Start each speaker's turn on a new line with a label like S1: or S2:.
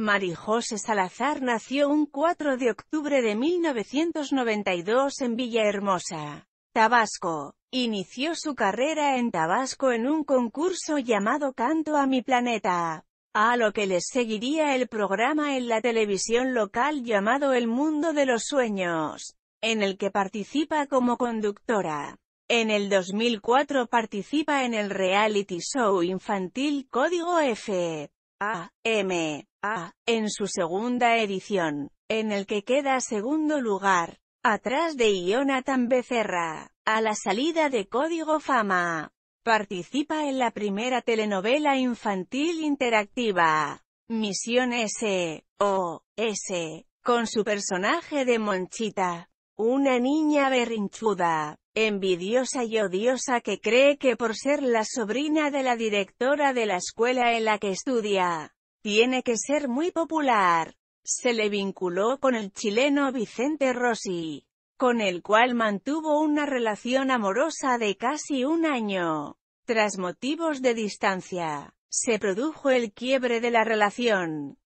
S1: Marijose Salazar nació un 4 de octubre de 1992 en Villahermosa, Tabasco. Inició su carrera en Tabasco en un concurso llamado Canto a mi planeta, a lo que les seguiría el programa en la televisión local llamado El Mundo de los Sueños, en el que participa como conductora. En el 2004 participa en el reality show infantil Código F. A. M. A, en su segunda edición, en el que queda segundo lugar, atrás de Jonathan Becerra, a la salida de Código Fama. Participa en la primera telenovela infantil interactiva, Misión S. O. S. con su personaje de Monchita, una niña berrinchuda, envidiosa y odiosa que cree que por ser la sobrina de la directora de la escuela en la que estudia, tiene que ser muy popular. Se le vinculó con el chileno Vicente Rossi, con el cual mantuvo una relación amorosa de casi un año. Tras motivos de distancia, se produjo el quiebre de la relación.